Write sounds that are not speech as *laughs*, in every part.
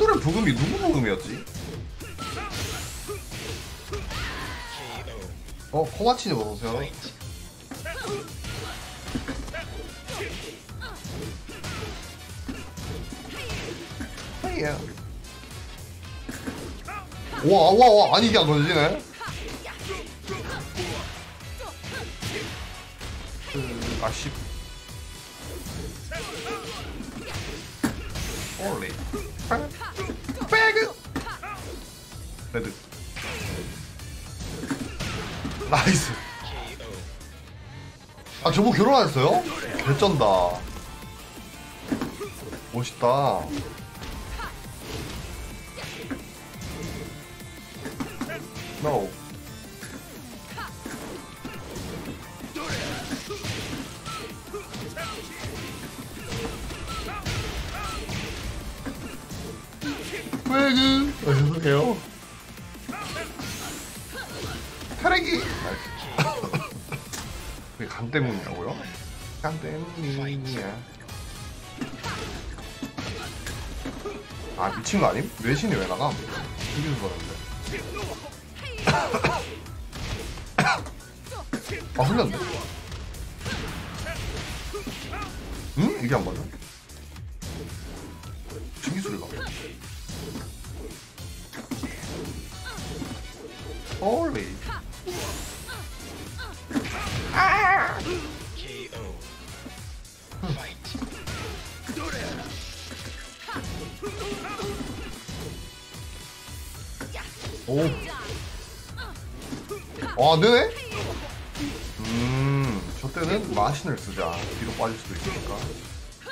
이 노래 부금이 누구 부금이었지? 어 코마치님 어서오세요. 헤이야 와 와 와. 아니 이게 안 건지네. 그, 아씨 홀리 백그 레드 나이스 아 저분 결혼하셨어요? 개쩐다. 멋있다. No 타레기 *laughs* 그게 간 때문이라고요? 간 때문이야 아 미친 거 아님? 외신이 왜 나가? 이기는 거는데 *coughs* 아 흘렸네 응? 이게 안 맞아? 오. 아, 안 되네? 음, 저 때는 마신을 쓰자. 뒤로 빠질 수도 있으니까.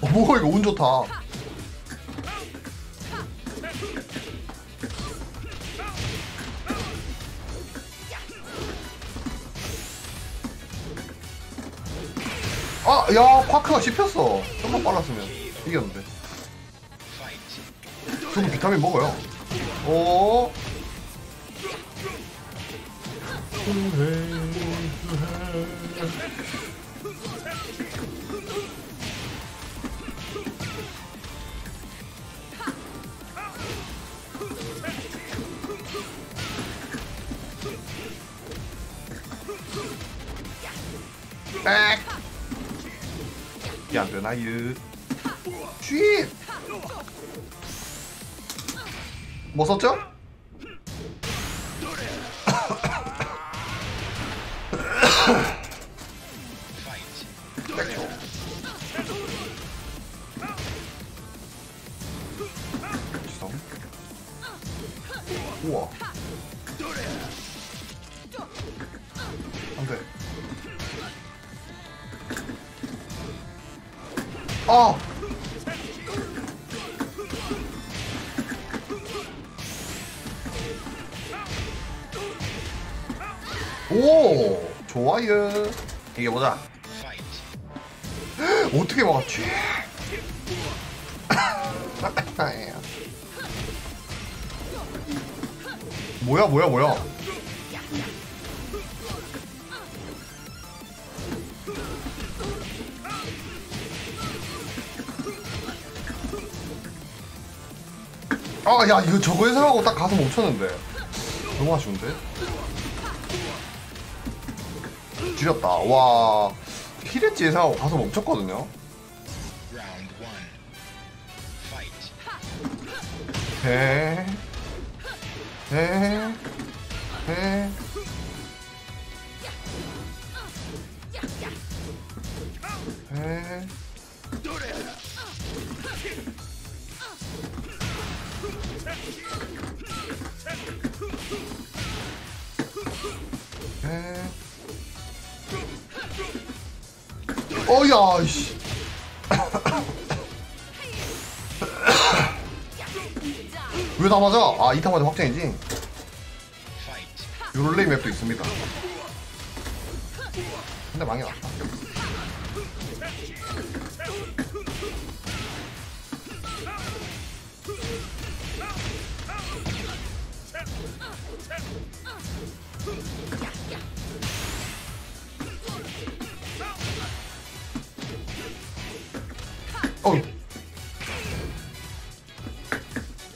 어, 뭐가 이거 운 좋다. 아, 야, 파크가 씹혔어. 좀만 빨랐으면 이겼는데. 저도 비타민 먹어요. 오. 백. 이게 안 되나요? 쥐. 뭐 썼죠? 오! 좋아요. 이겨보자. *gasps* 어떻게 막았지? *laughs* 뭐야, 뭐야, 뭐야. 아, 야, 이거 저거 예상하고 딱 가서 멈췄는데. 너무 아쉬운데? 지렸다. 와. 히레지 예상하고 가서 멈췄거든요. 해. 해. 야, 씨. 왜 다 맞아? 아, 2타 맞아 확정이지? 요롤레이 맵도 있습니다. 근데 망해놨다.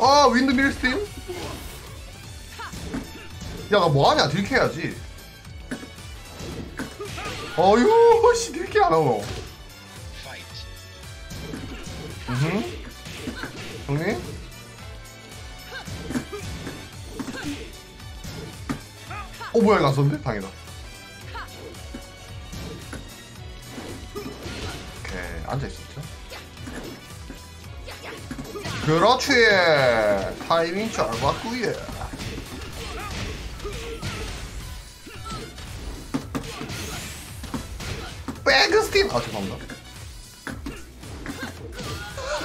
아 윈드밀 스팀? 야나 뭐하냐? 딜캐 해야지. 어휴 씨 딜캐 안 하고. Fight. 음? 형님? 어 뭐야 이거 안 썼는데? 다행이다 그렇지. 타이밍 잘 봤구예 백스팀. 아 죄송합니다.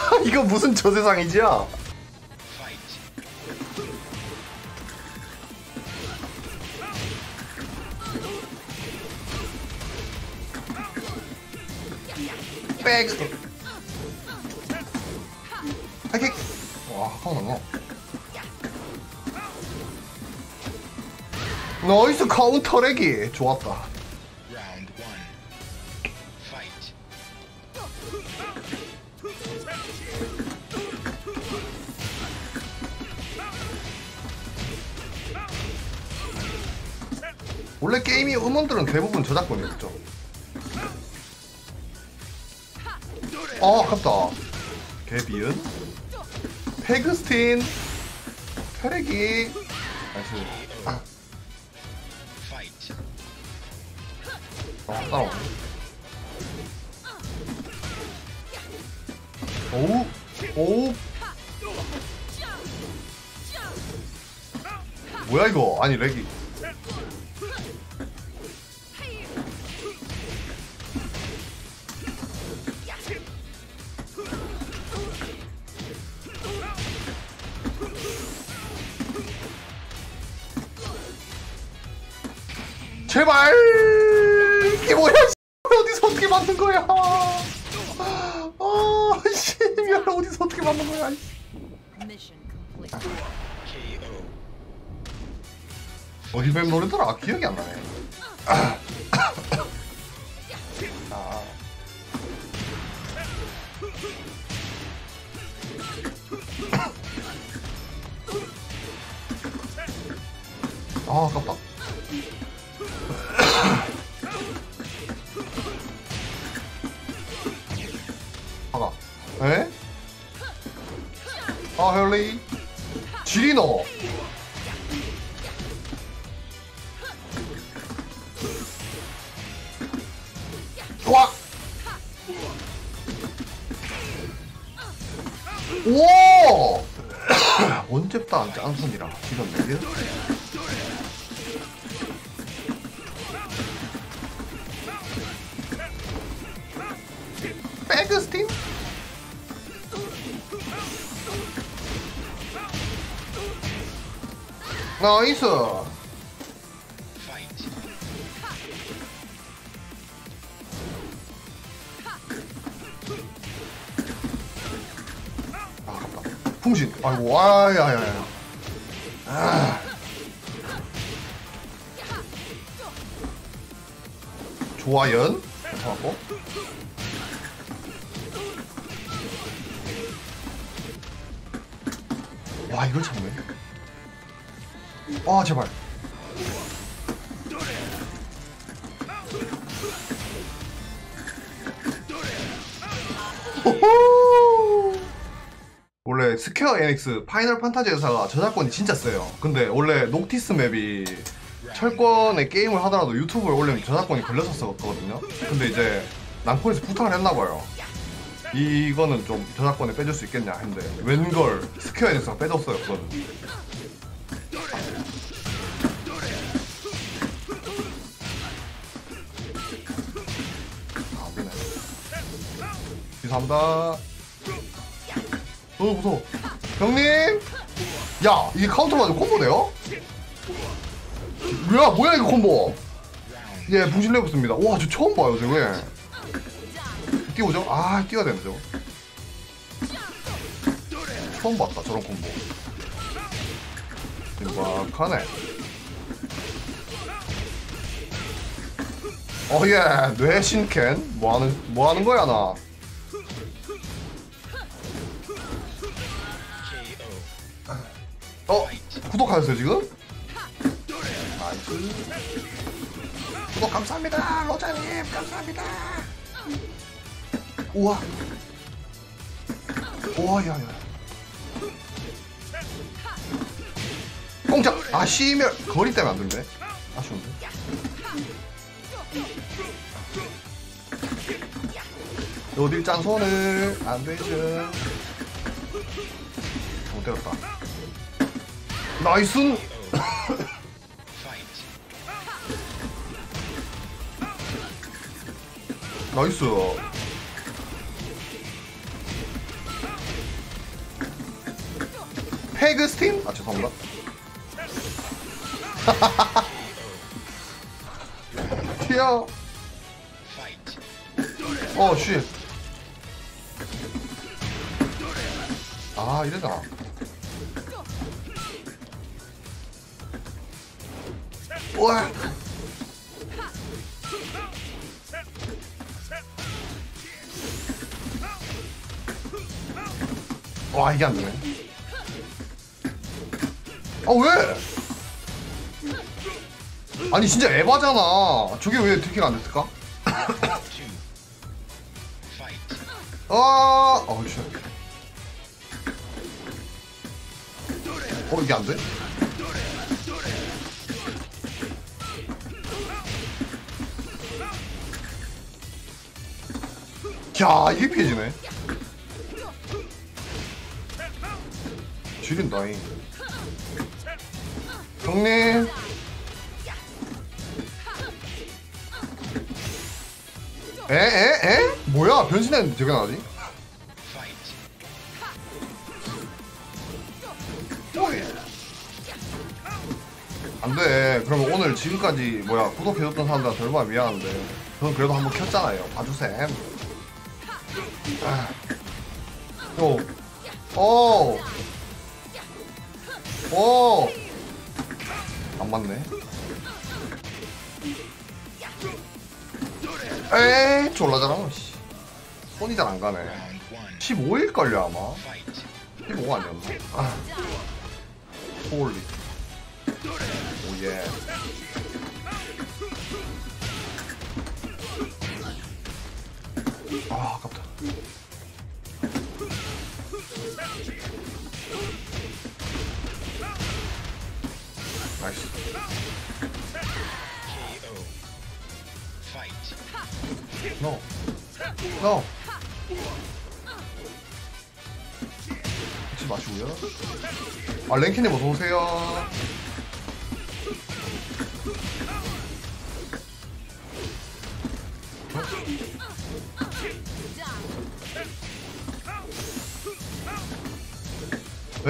*laughs* 이거 무슨 저 세상이지야 Fight. 백 와 카운터 넣어. 나이스 카운터렉이 좋았다. 원래 게임이 음원들은 대부분 저작권이었죠 아 아깝다. 개비은 페그스틴 페레기 나이스 아. 아 따라와. 오우 오우. 뭐야 이거? 아니 렉이 제발! 이게 뭐야 씨. 어디서 어떻게 만든 거야? 아씨. 미안 어디서 어떻게 만든 거야. 어디 뱀 노래더라? 기억이 안 나네 아 헬리 지리노 와! 오! 언제부터 안 짠순이라 이런 내일? 나이스! 아, 아깝다. 풍신. 아이고, 아야야야. 아. 조아연. 괜찮았고. 와, 이걸 참네. 아, 제발. 원래 스퀘어 에닉스 파이널 판타지 회사가 저작권이 진짜 세요. 근데 원래 녹티스 맵이 철권의 게임을 하더라도 유튜브에 올리면 저작권이 걸렸었거든요. 근데 이제 남코에서 부탁을 했나봐요. 이거는 좀 저작권에 빼줄 수 있겠냐 했는데 웬걸 스퀘어 에닉스가 빼줬어요. 그거는. 죄송합니다. 어 무서워. 형님! 야 이게 카운터 맞아 콤보네요? 야 뭐야 이거 콤보? 예 부실 레버스입니다. 와 저 처음 봐요 저게. 띄우죠? 아 띄워야 되는데 저거. 처음 봤다 저런 콤보. 임박하네. 어예 뇌신캔. 뭐하는 뭐하는 거야 나 구독하셨어요 지금? nice 구독 감사합니다 로자님. 감사합니다. 우와. 우와 야야. 공작 아 시면 거리 때문에 안 된대 아쉬운데? 어딜 짠 손을. 안 되죠. 못 때렸다 *laughs* 나이스 Fight. 나이스 페그 스팀? 아 죄송합니다 *laughs* 튀어 Fight. 어쉣 아 이러잖 우와 와 이게 안 되네 아 왜? 아니 진짜 에바잖아 저게 왜 특기가 안 됐을까? Two. Fight. 아, 어, 씨. 어, 이게 안 돼? 야, 이게 피해지네. 지린다잉. 형님. 에, 에, 에? 뭐야? 변신했는데 저게 나지? 안돼 그러면 오늘 지금까지 뭐야 구독해줬던 사람들한테 얼마나 미안한데 저는 그래도 한번 켰잖아요 봐주셈 아. 오. 오. 오. 안 맞네 에이 졸라잖아 씨. 손이 잘 안 가네 Round one. 15일걸요 아마 Fight. 15가 아니었나? 아. 홀리. 오 예. 아, 아깝다. 나이스. 노. 노. 하지 마시고요. 아, 랭키님 어서오세요.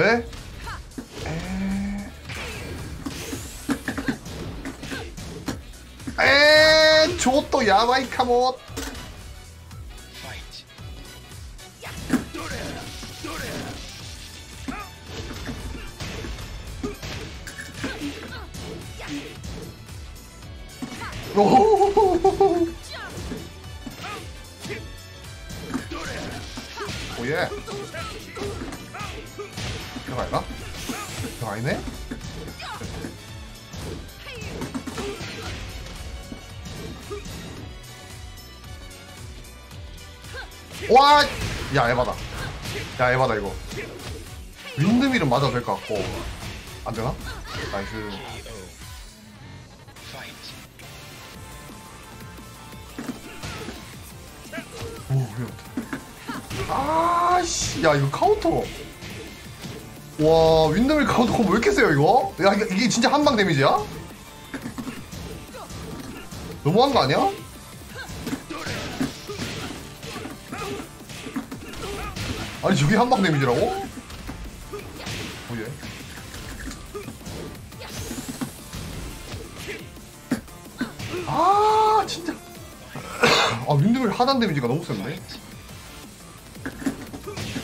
왜? 에. 에, 저또 야바이카 못. Fight. 오. 오예. 이거 이거 아니네? 와! 야, 에바다. 야, 에바다, 이거. 윈드밀은 맞아도 될 것 같고. 안 되나? nice. 오, 위험하다. 아씨, 야, 이거 카운터. 와, 윈드밀 카운터 왜 이렇게 세요, 이거? 야, 이게, 진짜 한방 데미지야? *laughs* 너무한 거 아니야? 아니, 저게 한방 데미지라고? 오예. 아, 진짜. *coughs* 아, 윈드밀 하단 데미지가 너무 센데?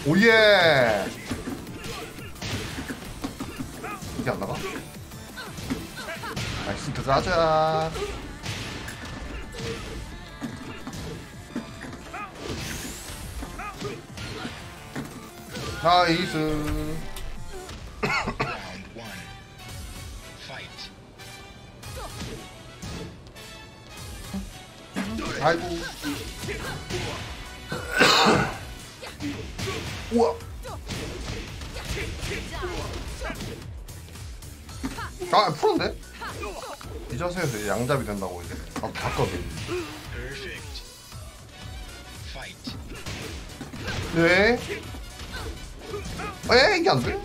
오예! 이게 안 나가? 나이스 들어가자. *coughs* 나이스. 아이고. *coughs* 우와. 아 풀었네? 이 자세에서 이제 양잡이 된다고 이제 나도 봤거든. 네. 에 이게 안 돼?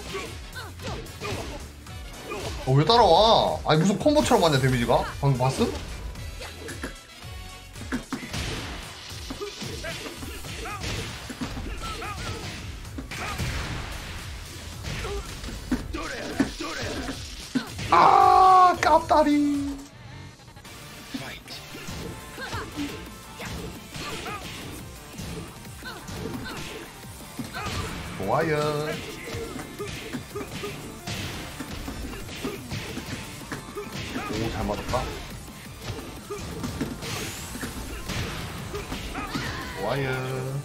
어, 왜 따라와? 아니 무슨 콤보처럼 맞냐 데미지가? 방금 봤음? 아 깝다리. 좋아요 오잘 맞았다 좋아요.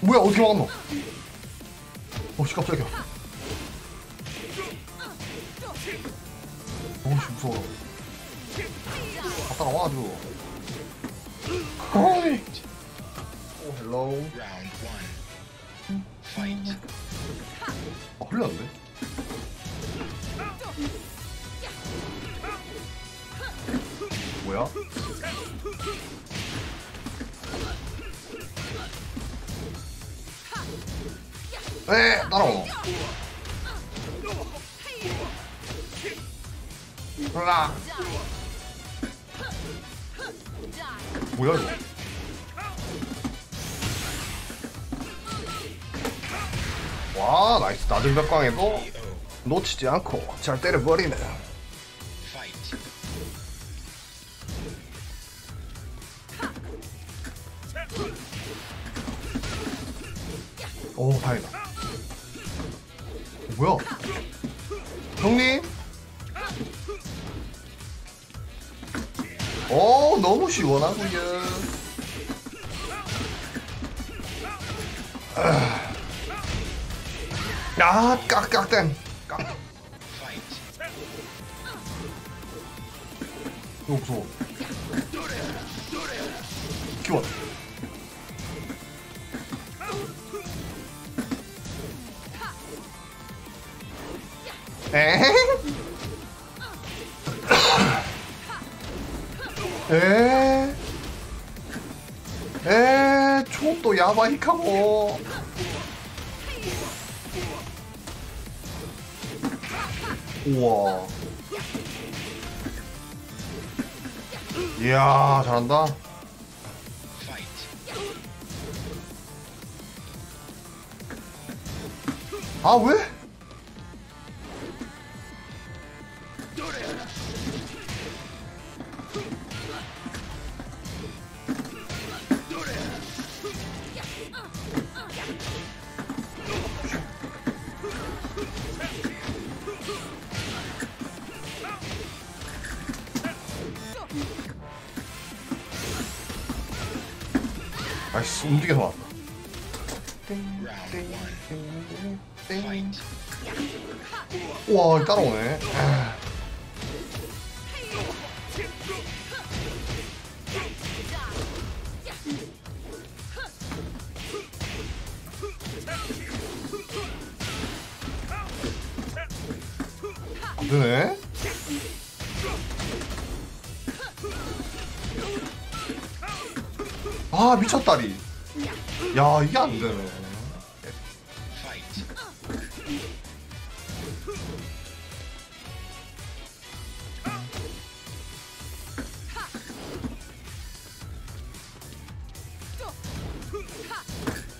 뭐야 어떻게 막았노 어씨 깜짝이야 아주 어이 오 Round one. Fight. 아 흘렸는데? 뭐야? 에 따라와 올라 뭐야 이거 와 나이스 낮은 벽광에도. 놓치지 않고 잘 때려버리네. 오 다행이다 뭐야 형님 너무 시원하구요 아 깍깍댐 깍. 이거 무서워 키워 에? 에? 에? 총도 야바이카고 우와 이야 잘한다. 아 왜? 아이씨 움직여서 왔다. 우와 따라오네 아. 안 미쳤다리 야 이게 안 되네 Fight.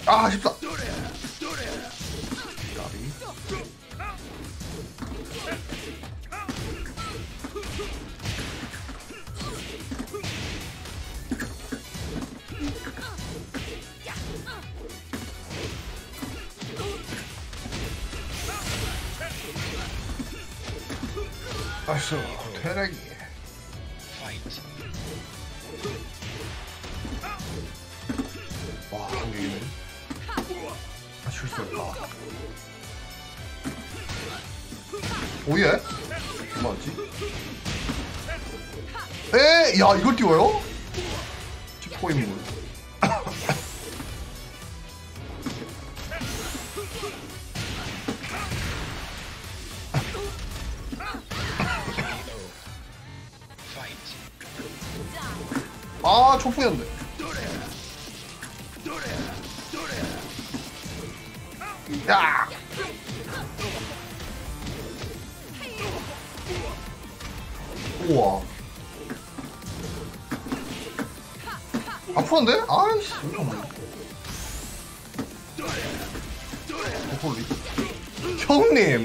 아 아쉽다 오예? 뭐지? 에? 야 이걸 띄워요? 칩코 인물. *laughs* 아 초풍이었는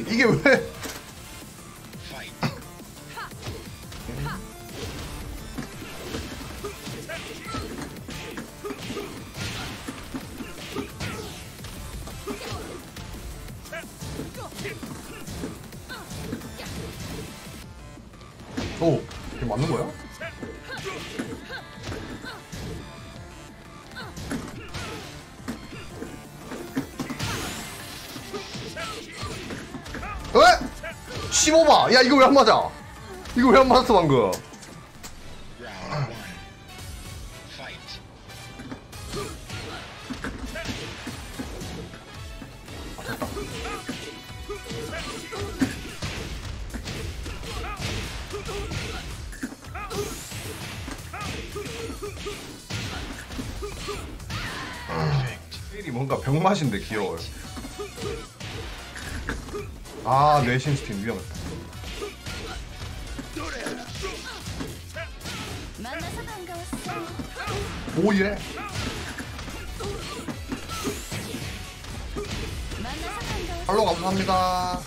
이게 왜 15봐. 야, 이거 왜 안 맞아? 이거 왜 안 맞았어, 방금? Round one. Fight. 이 뭔가 병맛인데 귀여워요. 아, 뇌신 스팀 위험했다. 오예. 팔로 감사합니다.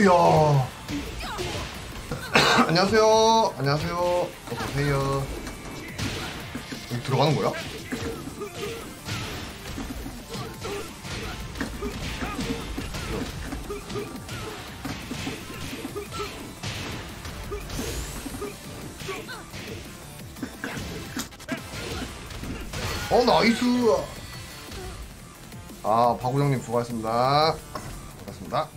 이야. *coughs* 안녕하세요. 안녕하세요. 어서오세요. 들어가는 거야? 어, 나이스. 아, 박우영님 수고하셨습니다. 반갑습니다.